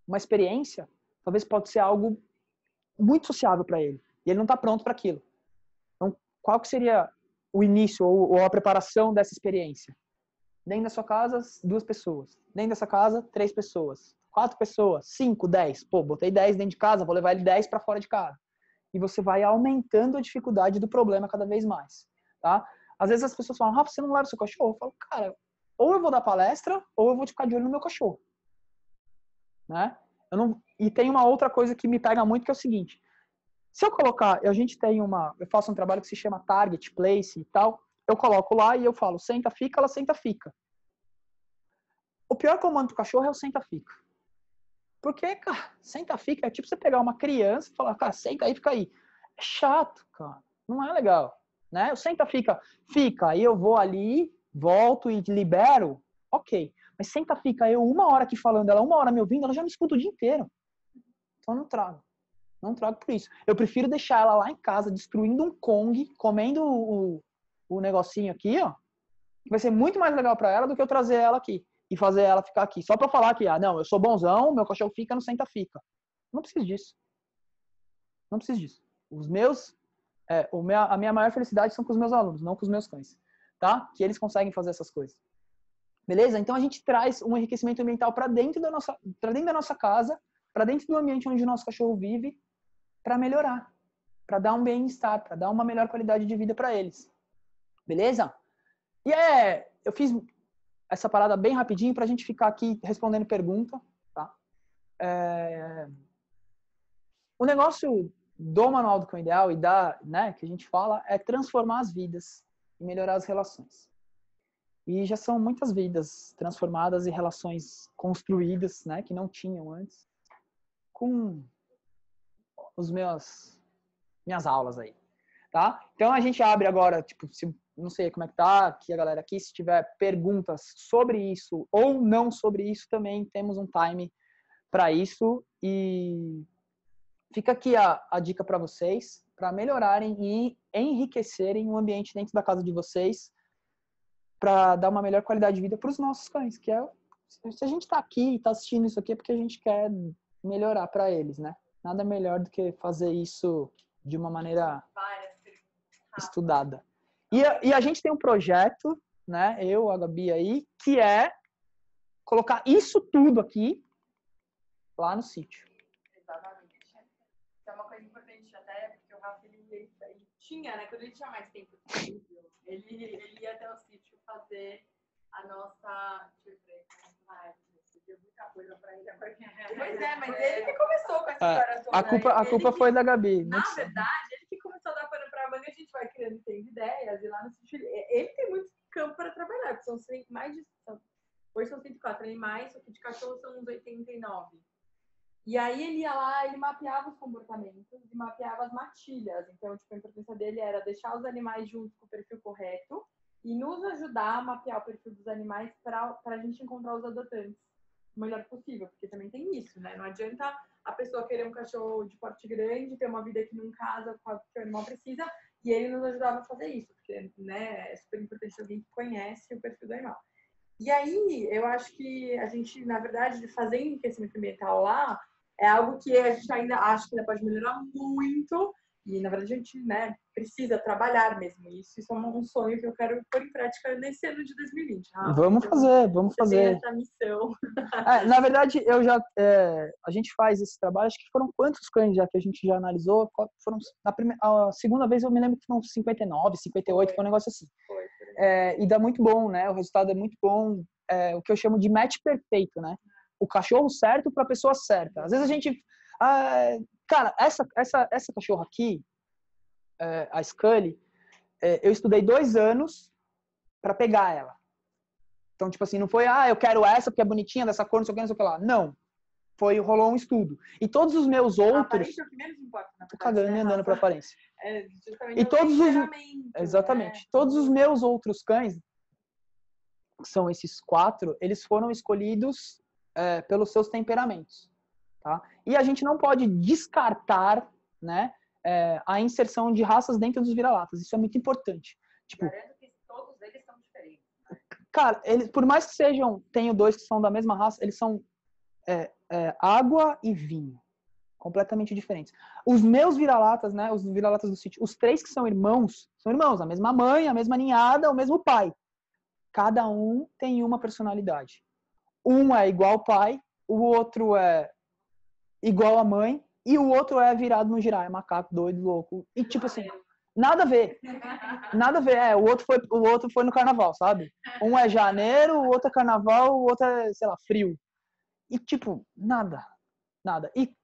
Speaker 1: uma experiência, talvez pode ser algo muito sociável para ele. E ele não está pronto para aquilo. Então, qual que seria o início ou, ou, a preparação dessa experiência? Dentro da sua casa, duas pessoas. Dentro dessa casa, três pessoas. Quatro pessoas, cinco, dez. Pô, botei dez dentro de casa, vou levar ele dez para fora de casa. E você vai aumentando a dificuldade do problema cada vez mais, tá? Às vezes as pessoas falam, Rafa, você não leva seu cachorro? Eu falo, cara, ou eu vou dar palestra, ou eu vou ficar de olho no meu cachorro. Né? Eu não, e tem uma outra coisa que me pega muito, que é o seguinte. Se eu colocar, a gente tem uma, eu faço um trabalho que se chama Target, Place e tal, eu coloco lá e eu falo, senta, fica, ela senta, fica. O pior comando do cachorro é o senta, fica. Porque, cara, senta, fica é tipo você pegar uma criança e falar, cara, senta aí, fica aí. É chato, cara. Não é legal. Né? O senta, fica, fica. Aí eu vou ali, volto e libero. Ok. Mas senta, fica eu uma hora aqui falando, ela uma hora me ouvindo, ela já me escuta o dia inteiro. Então não trago. Não trago por isso. Eu prefiro deixar ela lá em casa, destruindo um Kong, comendo o, o negocinho aqui, ó. Vai ser muito mais legal para ela do que eu trazer ela aqui e fazer ela ficar aqui. Só para falar que, ah, não, eu sou bonzão, meu cachorro fica, não senta, fica. Não preciso disso. Não preciso disso. Os meus, é, o meu, a minha maior felicidade são com os meus alunos, não com os meus cães. Tá? Que eles conseguem fazer essas coisas. Beleza? Então a gente traz um enriquecimento ambiental para dentro da nossa, para dentro da nossa casa, para dentro do ambiente onde o nosso cachorro vive, para melhorar, para dar um bem-estar, para dar uma melhor qualidade de vida para eles. Beleza? E é, eu fiz essa parada bem rapidinho para a gente ficar aqui respondendo pergunta, tá? É, o negócio do manual do cão ideal e da, né, que a gente fala é transformar as vidas e melhorar as relações. E já são muitas vidas transformadas e relações construídas, né, que não tinham antes, com os meus minhas aulas aí, tá? Então a gente abre agora, tipo, se, não sei como é que tá aqui a galera aqui, se tiver perguntas sobre isso ou não sobre isso, também temos um time para isso e fica aqui a, a dica para vocês para melhorarem e enriquecerem o ambiente dentro da casa de vocês para dar uma melhor qualidade de vida para os nossos cães, que é se a gente está aqui e está assistindo isso aqui é porque a gente quer melhorar para eles, né? Nada melhor do que fazer isso de uma maneira estudada. E a, e a gente tem um projeto, né? Eu, a Gabi aí, que é colocar isso tudo aqui lá no sítio.
Speaker 2: Exatamente. é uma coisa importante até, porque o Rafa ele, ele, ele tinha, né? Quando ele tinha mais tempo ele, ele ia até o sítio fazer a nossa. Deixa eu ver, deu muita coisa pra ele agora. Pois é, mas ele que começou com essa
Speaker 1: história toda. A culpa, a culpa foi da Gabi.
Speaker 2: Na verdade, ele que começou a dar pano pra manga e a gente vai criando tem ideias. E lá no sítio, ele tem muito campo para trabalhar, são mais de. São, hoje são 104 animais, só que de cachorro são uns 89. E aí ele ia lá, ele mapeava os comportamentos e mapeava as matilhas. Então, tipo, a importância dele era deixar os animais juntos com o perfil correto e nos ajudar a mapear o perfil dos animais para a gente encontrar os adotantes o melhor possível, porque também tem isso, né? Não adianta a pessoa querer um cachorro de porte grande, ter uma vida que não casa com o que o animal precisa, e ele nos ajudava a fazer isso, porque né, é super importante alguém que conhece o perfil do animal. E aí, eu acho que a gente, na verdade, de fazer enriquecimento ambiental lá, é algo que a gente ainda acha que ainda pode melhorar muito. E, na verdade, a gente né, precisa trabalhar mesmo isso. Isso é um sonho que eu quero pôr em prática nesse ano de 2020.
Speaker 1: Ah, vamos fazer, vamos fazer.
Speaker 2: essa missão.
Speaker 1: É, na verdade, eu já, é, a gente faz esse trabalho, acho que foram quantos cães já que a gente já analisou? Foram, na primeira, a segunda vez eu me lembro que foram 59, 58, foi, um negócio assim. Foi, foi. É, e dá muito bom, né? O resultado é muito bom. É, o que eu chamo de match perfeito, né? O cachorro certo para a pessoa certa. Às vezes a gente ah, cara, essa, essa, essa cachorra aqui, é, a Scully, é, eu estudei dois anos para pegar ela. Então, tipo assim, não foi, ah, eu quero essa porque é bonitinha, dessa cor, não sei o que, não sei o que lá. Não. Foi, rolou um estudo. E todos os meus outros. A
Speaker 2: aparência é o que menos importa, na
Speaker 1: Tô cagando
Speaker 2: né?
Speaker 1: e andando pra aparência.
Speaker 2: É,
Speaker 1: e todos os. Exatamente. Né? Todos os meus outros cães, que são esses quatro, eles foram escolhidos é, pelos seus temperamentos. Tá? E a gente não pode descartar né, é, a inserção de raças dentro dos vira-latas. Isso é muito importante. Tipo,
Speaker 2: que todos eles são diferentes. Né?
Speaker 1: Cara, eles, por mais que sejam, tenho dois que são da mesma raça, eles são é, é, água e vinho. Completamente diferentes. Os meus vira-latas, né? Os vira-latas do sítio, os três que são irmãos, são irmãos, a mesma mãe, a mesma ninhada, o mesmo pai. Cada um tem uma personalidade. Um é igual ao pai, o outro é igual a mãe, e o outro é virado no girar, é macaco, doido, louco. E tipo assim, nada a ver. Nada a ver. É, o outro foi, o outro foi no carnaval, sabe? Um é janeiro, o outro é carnaval, o outro é, sei lá, frio. E tipo, nada. Nada. E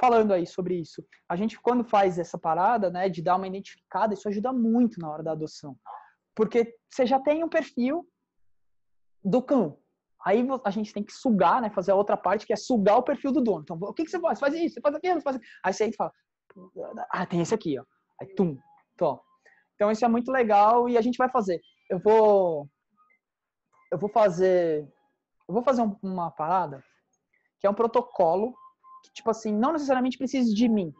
Speaker 1: falando aí sobre isso, a gente quando faz essa parada, né, de dar uma identificada, isso ajuda muito na hora da adoção. Porque você já tem um perfil do cão. Aí a gente tem que sugar, né? Fazer a outra parte, que é sugar o perfil do dono. Então, o que, que você faz? Você faz isso, você faz aquilo, você faz aquilo. Aí você fala, ah, tem esse aqui, ó. Aí, tum, tô. Então, isso é muito legal e a gente vai fazer. Eu vou... Eu vou fazer... Eu vou fazer uma parada que é um protocolo que, tipo assim, não necessariamente precisa de mim.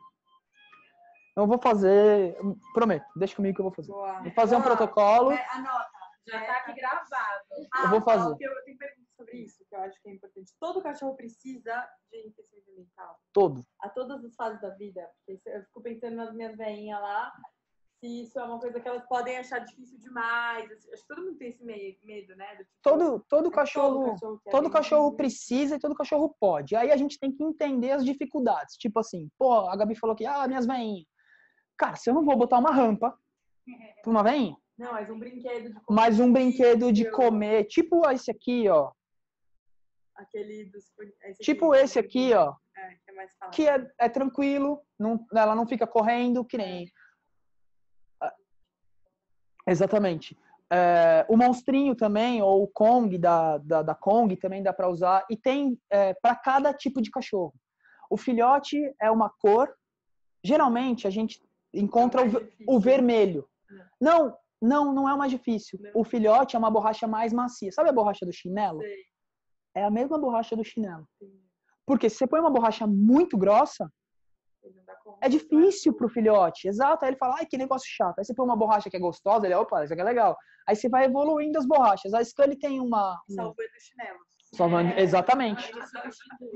Speaker 1: Eu vou fazer... Prometo, deixa comigo que eu vou fazer. Boa. Vou fazer Boa. um protocolo...
Speaker 2: É, anota. Já tá aqui gravado. Ah,
Speaker 1: eu vou fazer.
Speaker 2: Eu tenho sobre isso, que eu acho que é importante. Todo cachorro precisa de enriquecimento mental.
Speaker 1: Todo.
Speaker 2: A todas as fases da vida. Porque eu fico pensando nas minhas veinhas lá, se isso é uma coisa que elas podem achar difícil demais. Acho que todo mundo tem esse medo, né? Tipo,
Speaker 1: todo, todo cachorro, todo cachorro, todo cachorro precisa e todo cachorro pode. Aí a gente tem que entender as dificuldades. Tipo assim, pô, a Gabi falou que, ah, minhas veinhas. Cara, se eu não vou botar uma rampa pra uma veinha,
Speaker 2: não, mas um brinquedo de
Speaker 1: comer. Mais um brinquedo de comer. Tipo esse aqui, ó.
Speaker 2: Aquele dos.
Speaker 1: Esse tipo aqui, esse aqui, ó.
Speaker 2: É, que é mais fácil.
Speaker 1: Que é, é tranquilo, não, ela não fica correndo, que nem. É. Exatamente. É, o monstrinho também, ou o Kong da, da, da Kong, também dá para usar. E tem é, para cada tipo de cachorro. O filhote é uma cor. Geralmente a gente encontra é o, o, vermelho. É. Não, não, não é o mais difícil. Não. O filhote é uma borracha mais macia. Sabe a borracha do chinelo?
Speaker 2: Sei
Speaker 1: é a mesma borracha do chinelo. Porque se você põe uma borracha muito grossa, é difícil pro filhote. Exato. Aí ele fala, ai, que negócio chato. Aí você põe uma borracha que é gostosa, ele, opa, isso aqui é legal. Aí você vai evoluindo as borrachas. A Scully tem uma...
Speaker 2: Salvando chinelos.
Speaker 1: Salvando, é, exatamente.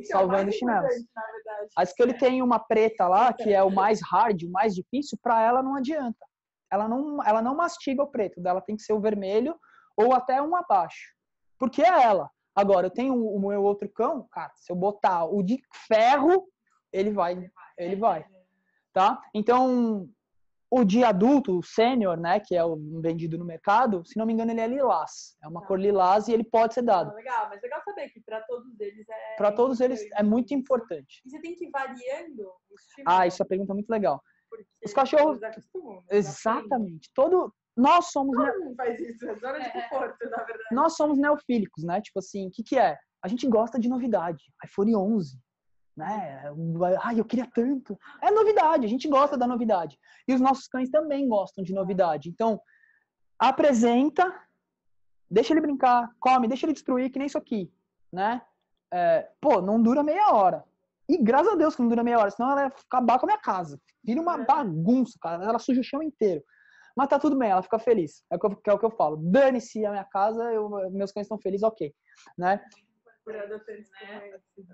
Speaker 1: Salvando chinelos. A Scully tem uma preta lá, que é o mais hard, o mais difícil, para ela não adianta. Ela não, ela não mastiga o preto, dela tem que ser o vermelho ou até um abaixo. Porque é ela. Agora, eu tenho o meu outro cão, cara, se eu botar o de ferro, ele vai, ele vai, tá? Então, o de adulto, o sênior, né, que é o vendido no mercado, se não me engano, ele é lilás. É uma cor lilás e ele pode ser dado.
Speaker 2: Ah, legal, mas legal saber que para todos eles é.
Speaker 1: Para todos eles é muito importante.
Speaker 2: E você tem que ir variando.
Speaker 1: Ah, isso é uma pergunta muito legal. Porque Os cachorros. Exatamente. Todo, nós somos.
Speaker 2: Todo mundo faz isso, é zona de conforto, na verdade.
Speaker 1: Nós somos neofílicos, né? Tipo assim, o que, que é? A gente gosta de novidade. iPhone 11, né? Ai, eu queria tanto. É novidade, a gente gosta da novidade. E os nossos cães também gostam de novidade. Então, apresenta, deixa ele brincar, come, deixa ele destruir, que nem isso aqui, né? É, pô, não dura meia hora. E graças a Deus que não dura meia hora, senão ela ia acabar com a minha casa. Vira uma é. bagunça, cara. Ela suja o chão inteiro. Mas tá tudo bem, ela fica feliz. É o que eu, é o que eu falo. Dane-se a minha casa, eu, meus cães estão felizes, ok. Né?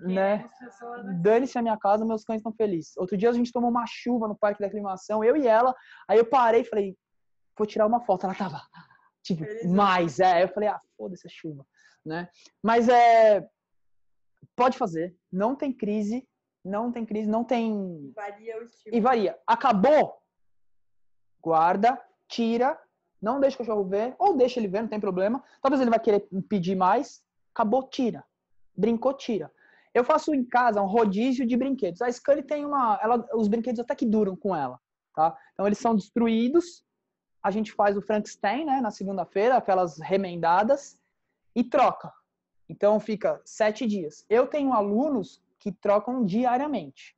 Speaker 3: né?
Speaker 1: Dane-se a minha casa, meus cães estão felizes. Outro dia a gente tomou uma chuva no parque da aclimação, eu e ela. Aí eu parei e falei, vou tirar uma foto. Ela tava, tipo,
Speaker 2: Felizão.
Speaker 1: mais, é. Eu falei, ah, foda-se a chuva, né? Mas é. Pode fazer, não tem crise, não tem crise, não tem.
Speaker 2: Varia o estilo.
Speaker 1: E varia. Acabou, guarda, tira, não deixa o cachorro ver, ou deixa ele ver, não tem problema. Talvez ele vai querer pedir mais. Acabou, tira. Brincou, tira. Eu faço em casa um rodízio de brinquedos. A Scully tem uma. Ela, os brinquedos até que duram com ela. Tá? Então eles são destruídos. A gente faz o Frankenstein, né? Na segunda-feira, aquelas remendadas, e troca. Então fica sete dias. Eu tenho alunos que trocam diariamente.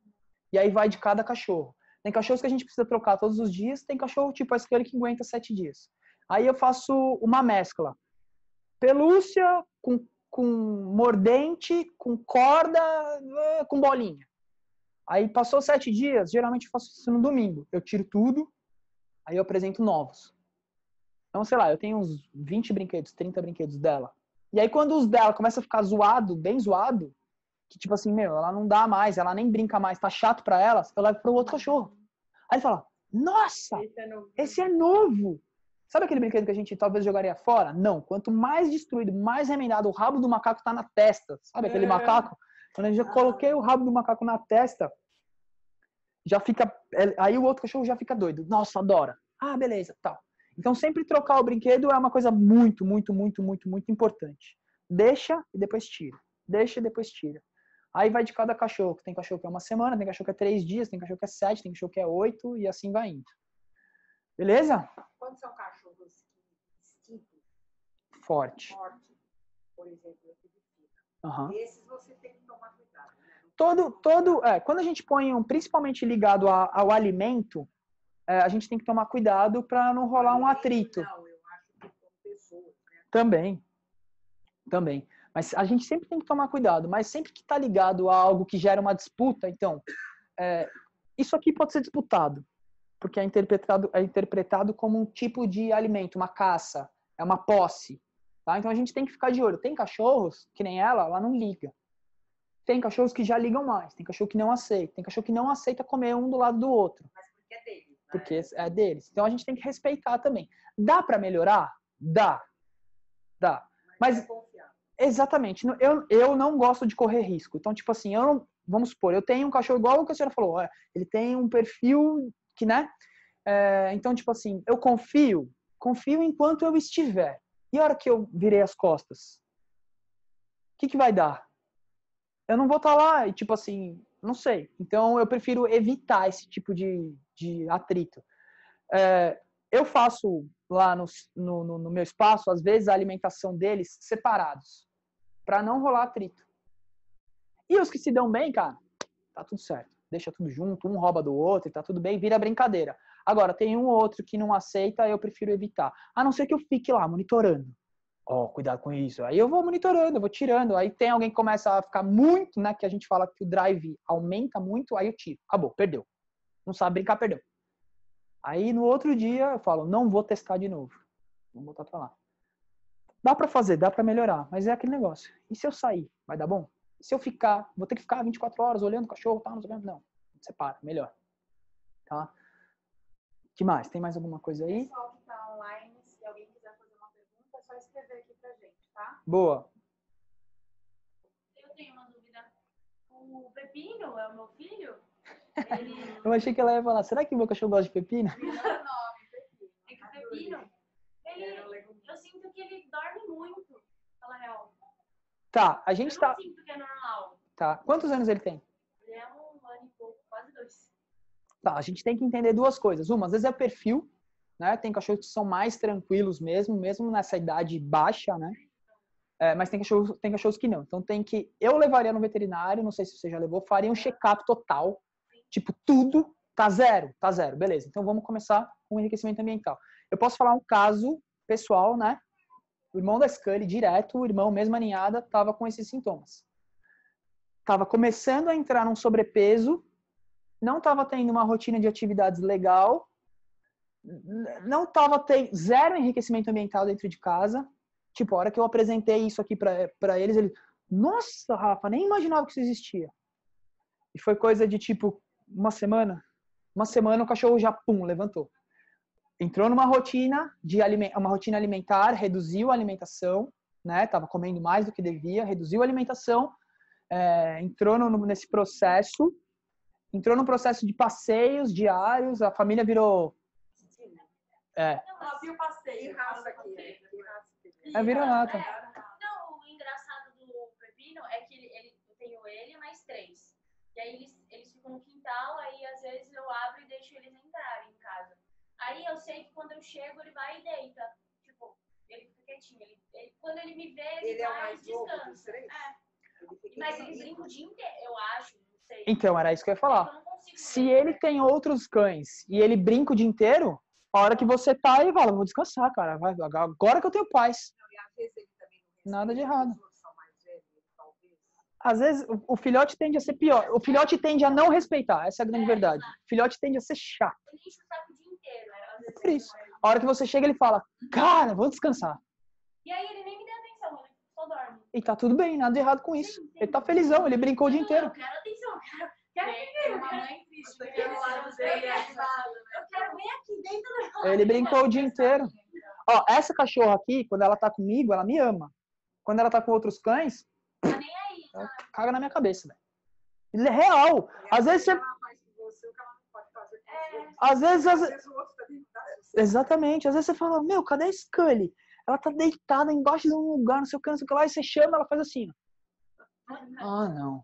Speaker 1: E aí vai de cada cachorro. Tem cachorros que a gente precisa trocar todos os dias, tem cachorro tipo a Scully que aguenta sete dias. Aí eu faço uma mescla. Pelúcia com, com mordente, com corda, eh, com bolinha. Aí passou sete dias, geralmente eu faço isso no domingo. Eu tiro tudo, aí eu apresento novos. Então, sei lá, eu tenho uns 20 brinquedos, 30 brinquedos dela. E aí quando os dela começa a ficar zoado, bem zoado, que tipo assim, meu, ela não dá mais, ela nem brinca mais, tá chato pra ela, eu levo pro outro cachorro. Aí ele fala, nossa,
Speaker 2: Esse é novo.
Speaker 1: esse é novo. Sabe aquele brinquedo que a gente talvez jogaria fora? Não. Quanto mais destruído, mais remendado, o rabo do macaco tá na testa. Sabe aquele
Speaker 2: É.
Speaker 1: macaco? Quando eu já
Speaker 2: Ah.
Speaker 1: coloquei o rabo do macaco na testa, já fica. é, Aí o outro cachorro já fica doido. Nossa, adora. Ah, beleza, tal. Então sempre trocar o brinquedo é uma coisa muito, muito, muito, muito, muito importante. Deixa e depois tira. Deixa e depois tira. Aí vai de cada cachorro. Tem cachorro que é uma semana, tem cachorro que é três dias, tem cachorro que é sete, tem cachorro que é oito e assim vai indo. Beleza?
Speaker 3: Quando são cachorros
Speaker 1: Forte.
Speaker 3: forte, por exemplo,
Speaker 1: Aham.
Speaker 3: esses você tem que tomar cuidado. Né?
Speaker 1: Todo, todo, é, quando a gente põe um, principalmente ligado a- ao alimento, é, a gente tem que tomar cuidado para não rolar um atrito.
Speaker 3: Não, eu acho que. Né?
Speaker 1: Também, também. Mas a gente sempre tem que tomar cuidado. Mas sempre que está ligado a algo que gera uma disputa, então, é, isso aqui pode ser disputado, porque é interpretado, é interpretado como um tipo de alimento, uma caça, é uma posse. Tá? Então a gente tem que ficar de olho. Tem cachorros, que nem ela, ela não liga. Tem cachorros que já ligam mais, tem cachorro que não aceita, tem cachorro que não aceita comer um do lado do outro
Speaker 3: Mas porque é deles. Né?
Speaker 1: porque é deles. Então a gente tem que respeitar também. Dá para melhorar? Dá. Dá. Mas
Speaker 3: confiável.
Speaker 1: Exatamente, eu, eu não gosto de correr risco. Então, tipo assim, eu não, vamos supor, eu tenho um cachorro igual o que a senhora falou, ó, ele tem um perfil que, né? É, então, tipo assim, eu confio, confio enquanto eu estiver. E a hora que eu virei as costas? O que, que vai dar? Eu não vou estar lá e, tipo assim, não sei. Então, eu prefiro evitar esse tipo de, de atrito. É, eu faço lá no, no, no- meu espaço, às vezes, a alimentação deles separados, para não rolar atrito. E os que se dão bem, cara, tá tudo certo. Deixa tudo junto, um rouba do outro, tá tudo bem, vira brincadeira. Agora, tem um ou outro que não aceita, eu prefiro evitar. A não ser que eu fique lá monitorando. Ó, cuidado com isso. Aí eu vou monitorando, vou tirando. Aí tem alguém que começa a ficar muito, né? Que a gente fala que o drive aumenta muito, aí eu tiro. Acabou, perdeu. Não sabe brincar, perdeu. Aí no outro dia eu falo, não vou testar de novo. Vamos voltar pra lá. Dá pra fazer, dá pra melhorar, mas é aquele negócio. E se eu sair, vai dar bom? E se eu ficar, vou ter que ficar 24 horas olhando o cachorro, tá, não sei não. Separa, melhor. Tá? que mais? Tem mais alguma coisa aí?
Speaker 3: Pessoal que está online, se alguém quiser fazer uma pergunta, é só escrever aqui pra gente, tá?
Speaker 1: Boa.
Speaker 4: Eu tenho uma dúvida. O Pepino é o meu filho?
Speaker 1: Eu achei que ela ia falar, será que meu cachorro gosta de pepino?
Speaker 4: É que o Pepino, ele. Eu sinto que ele dorme muito, fala real.
Speaker 1: Tá, a
Speaker 4: Eu
Speaker 1: gente
Speaker 4: não
Speaker 1: tá.
Speaker 4: sinto que é normal.
Speaker 1: Tá. Quantos anos ele tem?
Speaker 4: Ele é um ano e pouco, quase dois.
Speaker 1: Tá, a gente tem que entender duas coisas. Uma, às vezes é o perfil, né? Tem cachorros que são mais tranquilos mesmo, mesmo nessa idade baixa, né? É, mas tem cachorros, tem cachorros que não. Então tem que. Eu levaria no veterinário, não sei se você já levou, faria um check-up total. Tipo, tudo tá zero, tá zero. Beleza. Então vamos começar com o enriquecimento ambiental. Eu posso falar um caso pessoal, né? O irmão da Scully, direto, o irmão, mesma ninhada, tava com esses sintomas. Tava começando a entrar num sobrepeso, não estava tendo uma rotina de atividades legal, não estava tendo zero enriquecimento ambiental dentro de casa. Tipo, a hora que eu apresentei isso aqui para eles, ele, Nossa, Rafa, nem imaginava que isso existia. E foi coisa de tipo uma semana. Uma semana o cachorro já pum, levantou. Entrou numa rotina de uma rotina alimentar, reduziu a alimentação, né? Tava comendo mais do que devia, reduziu a alimentação, é, entrou no, nesse processo, entrou no processo de passeios diários, a família virou é.
Speaker 2: Ela viu passeio.
Speaker 3: Que raça aqui é? Que raça que
Speaker 1: É vira-lata.
Speaker 4: Não, o engraçado do Pepino é que ele, ele, eu tenho ele mais três. E aí eles, ficam no quintal, aí às vezes eu abro e deixo eles entrarem em casa. Aí eu sei que quando eu chego, ele vai e deita. Tipo, ele fica quietinho. Ele, ele- quando ele me vê, ele,
Speaker 3: Ele é o
Speaker 4: vai
Speaker 3: mais
Speaker 4: e descansa.
Speaker 3: três?
Speaker 4: É.
Speaker 3: Ele
Speaker 4: Mas ele brinca o dia inteiro, eu acho, não sei.
Speaker 1: Então, era isso que eu ia falar.
Speaker 4: Eu não
Speaker 1: Se
Speaker 4: ver.
Speaker 1: ele tem outros cães e ele brinca o dia inteiro, a hora que você tá aí, fala, vou descansar, cara. Vai, agora que eu tenho paz.
Speaker 3: E às vezes ele também não
Speaker 1: Nada de errado.
Speaker 3: os outros são mais velhos, talvez.
Speaker 1: Às vezes, o- filhote tende a ser pior. O filhote tende a não respeitar. Essa é a grande
Speaker 4: É,
Speaker 1: verdade. O filhote tende a ser chato.
Speaker 4: Ele enche o saco o dia inteiro. né?
Speaker 1: Por isso. A hora que você chega, ele fala, cara, vou descansar.
Speaker 4: E aí ele nem me dá atenção, ele só dorme.
Speaker 1: E tá tudo bem, nada de errado com isso. Ele tá felizão, ele brincou o dia inteiro.
Speaker 4: Eu quero atenção, eu quero,
Speaker 2: dele é né?
Speaker 4: ver aqui dentro
Speaker 1: Ele brincou o dia inteiro. Ó, essa cachorra aqui, quando ela tá comigo, ela me ama. Quando ela tá com outros cães,
Speaker 4: Tá nem
Speaker 1: caga na minha cabeça, velho. Ele é real. Às vezes você.
Speaker 4: É.
Speaker 1: Às vezes,
Speaker 3: Às sucesso.
Speaker 1: Exatamente. Às vezes você fala, meu, cadê a Scully? Ela tá deitada embaixo de um lugar, não sei o que, não sei o que lá, e você chama, ela faz assim. Ah, não.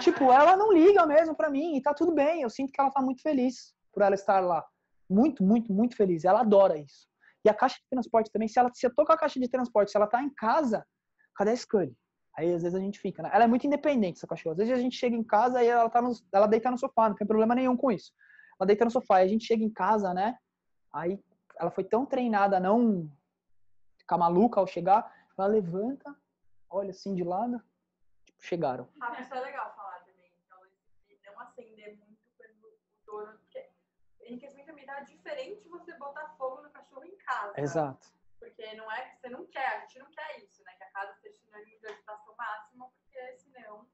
Speaker 1: Tipo, ela não liga mesmo pra mim, e tá tudo bem. Eu sinto que ela tá muito feliz por ela estar lá. Muito, muito, muito feliz. Ela adora isso. E a caixa de transporte também, se ela se eu tô com a caixa de transporte, se ela tá em casa, cadê a Scully? Aí às vezes a gente fica, né? Ela é muito independente, essa cachorra. Às vezes a gente chega em casa e ela tá no, ela deita no sofá, não tem problema nenhum com isso. Ela deita no sofá e a gente chega em casa, né? Aí ela foi tão treinada a não ficar maluca ao chegar, ela levanta, olha assim de lado, tipo, chegaram.
Speaker 2: Rafa, isso é legal falar também. Então, não acender muito quando o dono. Porque enriquecimento ambiental é diferente você botar fogo no cachorro em casa.
Speaker 1: Exato.
Speaker 2: Porque não é que você não quer, a gente não quer isso, casa esteja sinônimo de agitação máxima, porque senão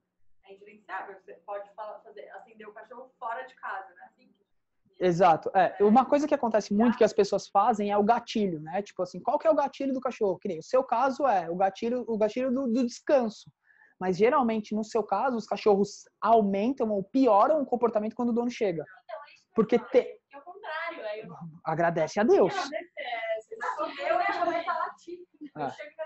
Speaker 2: é ingerenciável. Você pode falar, fazer, acender o cachorro fora de casa, né? Assim que.
Speaker 1: Exato. É, uma coisa que acontece muito que as pessoas fazem é o gatilho, né? Tipo assim, qual que é o gatilho do cachorro? Que nem o seu caso é o gatilho, o gatilho do, do descanso. Mas geralmente, no seu caso, os cachorros aumentam ou pioram o comportamento quando o dono chega.
Speaker 4: Então é isso
Speaker 1: Porque
Speaker 4: eu
Speaker 1: te-
Speaker 4: é o contrário. Aí eu
Speaker 1: Agradece a Deus.
Speaker 2: Eu ia começar a latir. Eu
Speaker 1: É.
Speaker 2: chego em casa e começo a é
Speaker 3: já fui vizinho, sei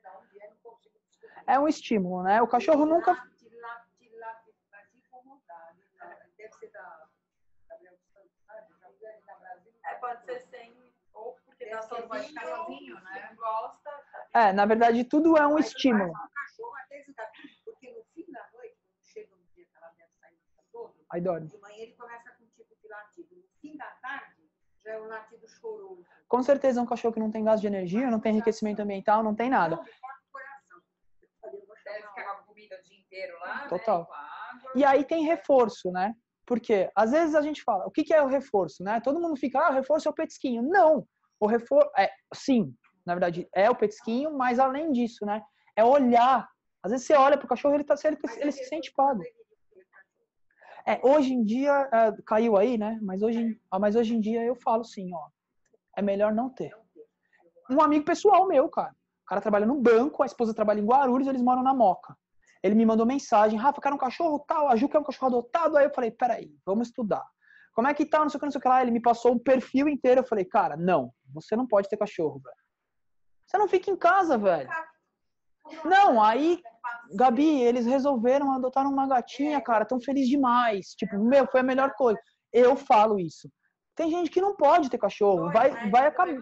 Speaker 3: de onde é, não consigo descobrir.
Speaker 1: É um estímulo, né? O cachorro nunca.
Speaker 3: Late, late, late, vai se incomodar. né? Deve ser da Gabriel dos Santos, sabe? Já vi ele na Brasília.
Speaker 2: É, pode ser sem. Porque tá sozinho,
Speaker 3: sozinho, né?
Speaker 2: gosta. tá.
Speaker 1: É, na verdade, tudo é um
Speaker 3: Mas
Speaker 1: estímulo.
Speaker 3: faz com o cachorro até desligar. Porque no fim da noite, quando chega um dia que ela deve sair o dia todo,
Speaker 1: Aí dorme.
Speaker 3: de manhã ele começa com um tipo de latido. No fim da tarde, já é um latido choroso.
Speaker 1: Com certeza, um cachorro que não tem gasto de energia, não tem enriquecimento ambiental, não tem nada.
Speaker 3: Não,
Speaker 5: Deve ficar com a comida o dia inteiro lá,
Speaker 1: Total.
Speaker 5: né? Com a água.
Speaker 1: E aí tem reforço, né? Porque às vezes a gente fala, o que, que é o reforço, né? Todo mundo fica, ah, o reforço é o petisquinho. Não! O reforço, é, sim, na verdade é o petisquinho, mas além disso, né? É olhar. Às vezes você olha pro cachorro, ele, tá, ele, ele se sente pago. É, hoje em dia, é, caiu aí, né? Mas hoje, ah, mas hoje em dia eu falo assim, ó. É melhor não ter. Um amigo pessoal meu, cara. O cara trabalha no banco, a esposa trabalha em Guarulhos, eles moram na Moca. Ele me mandou mensagem, Rafa, quero um cachorro tal, a Ju quer um cachorro adotado. Aí eu falei, peraí, vamos estudar. Como é que tá, não sei o que, não sei o que lá. Ele me passou o perfil inteiro. Eu falei, cara, não, você não pode ter cachorro, velho. Você não fica em casa, velho. Não, aí, Gabi, eles resolveram adotar uma gatinha, cara, tão feliz demais. Tipo, meu, foi a melhor coisa. Eu falo isso. Tem gente que não pode ter cachorro, vai,
Speaker 2: né?
Speaker 1: vai acabar.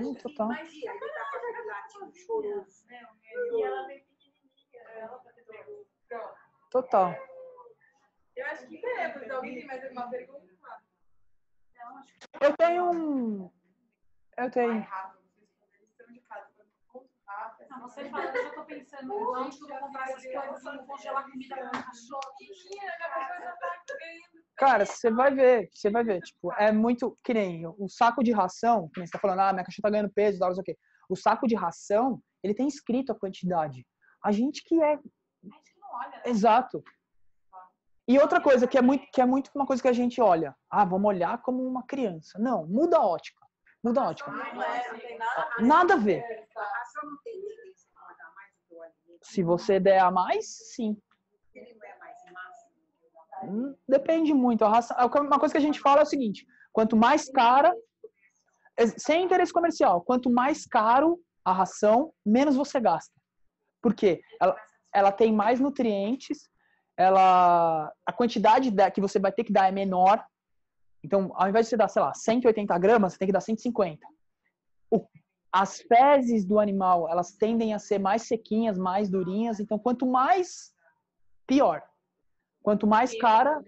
Speaker 1: Hum,
Speaker 3: de
Speaker 1: total.
Speaker 3: tá.
Speaker 2: E tá.
Speaker 1: Total.
Speaker 2: Eu acho que temos. Alguém tem mais alguma pergunta?
Speaker 1: Eu tenho um. Eu tenho.
Speaker 3: rápido,
Speaker 6: Não, você falando, eu já tô pensando onde que eu vou comprar essas coisas, se eu não congelar comida meu cachorro.
Speaker 2: Tá.
Speaker 1: Cara, você vai ver, você vai ver. Tipo, é muito. Que nem o saco de ração, que nem você tá falando, ah, minha cachorra tá ganhando peso, não sei o quê. O saco de ração, ele tem escrito a quantidade. A gente que é.
Speaker 6: A gente que não olha, né?
Speaker 1: Exato. E outra coisa que é muito, que é muito uma coisa que a gente olha. Ah, vamos olhar como uma criança. Não, muda a ótica. Muda a ótica.
Speaker 2: É, nada a ver.
Speaker 1: Se você der a mais, sim.
Speaker 3: É.
Speaker 1: Hum, Depende muito. A ração, uma coisa que a gente fala é o seguinte: quanto mais cara, sem interesse comercial, quanto mais caro a ração, menos você gasta. Por quê? Ela, ela tem mais nutrientes, ela, a quantidade da- que você vai ter que dar é menor. Então, ao invés de você dar, sei lá, 180 gramas, você tem que dar 150. O- as fezes do animal, elas tendem a ser mais sequinhas, mais durinhas. Então, quanto mais, pior. Quanto mais cara,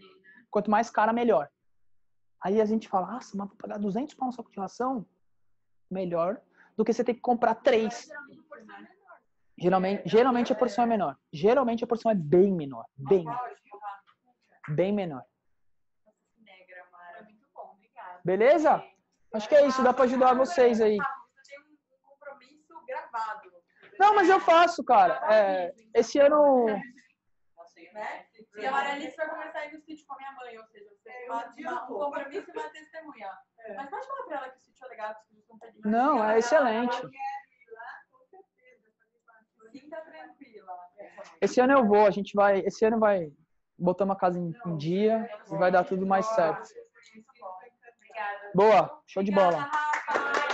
Speaker 1: quanto mais cara, melhor. Aí a gente fala, nossa, mas vou pagar 200 pau de ração? Melhor do que você ter que comprar três.
Speaker 4: Geralmente a porção é menor.
Speaker 1: Geralmente, a porção é menor. Geralmente a porção é bem menor. Bem, bem menor.
Speaker 2: Negra, Mara.
Speaker 6: Foi muito bom, obrigada.
Speaker 1: Beleza? Acho que é isso, dá pra ajudar vocês aí.
Speaker 2: Você tem compromisso gravado.
Speaker 1: Não, mas eu faço, cara. É, esse ano.
Speaker 2: Né? E a Maralice vai começar a ir no sítio com a minha mãe, ou seja, você tem uma, uma, um compromisso e uma testemunha. Mas pode falar pra ela que o sítio é legal, que os filhos não pedem
Speaker 1: Não, é excelente.
Speaker 2: Sinta tranquila.
Speaker 1: Esse ano eu vou, a gente vai. Esse ano vai. Botamos a casa em, em dia e vai dar tudo mais certo.
Speaker 2: Obrigada.
Speaker 1: Boa, show de bola.
Speaker 2: Obrigada, Rafa.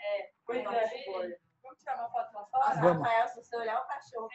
Speaker 2: É, pois é. Vamos tirar uma foto lá fora?
Speaker 1: Vamos.
Speaker 2: Rafael, se você olhar o cachorro